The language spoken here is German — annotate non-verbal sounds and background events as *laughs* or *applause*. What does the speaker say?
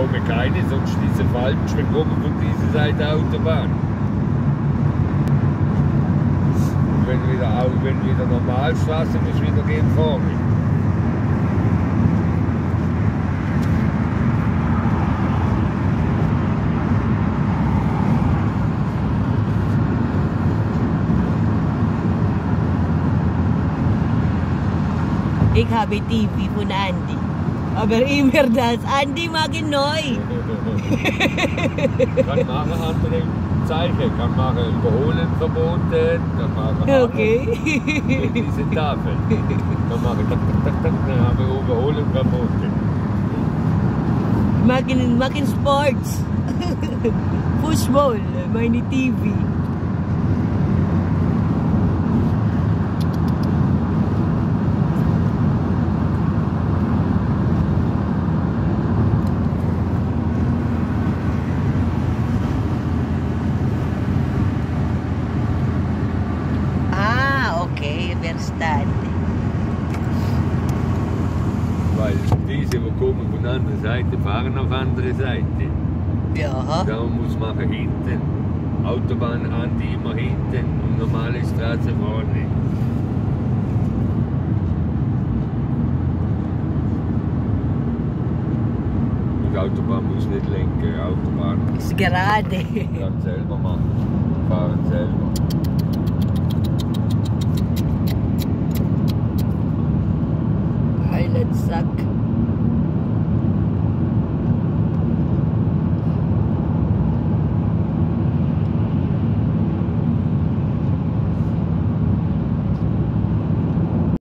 kommen keine, sonst diese falsch, wir kommen von dieser Seite Autobahn. Und wenn wieder, au- wenn wieder Normalstraße muss wieder gehen vorne. Ich habe TV von Andy. Aber immer das. Andy mag ihn neu. *laughs* kann machen andere Zeichen, kann machen Überholen verboten, kann machen. Okay. Diese Tafel. Kann machen tak, tak, tak, tak, dann haben wir Überholen verboten. mag ihn, mag ihn Sports. *laughs* Fußball. Meine TV. Verstand. Weil diese, die kommen von der anderen Seite, fahren auf andere Seite. Ja. Da muss man hinten. Autobahn an, die immer hinten und normale Straße vorne. Und Autobahn muss nicht lenken, Autobahn Ist gerade. kann selber machen. Fahren selber. it suck.